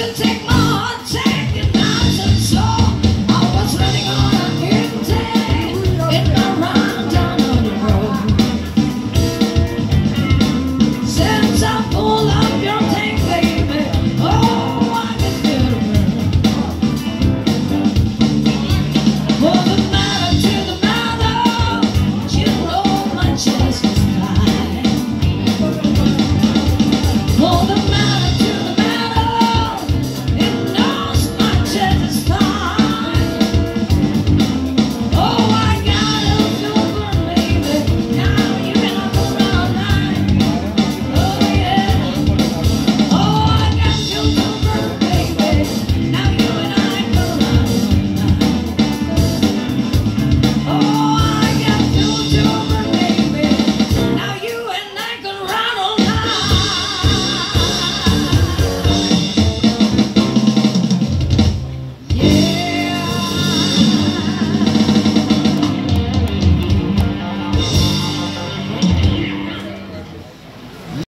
should take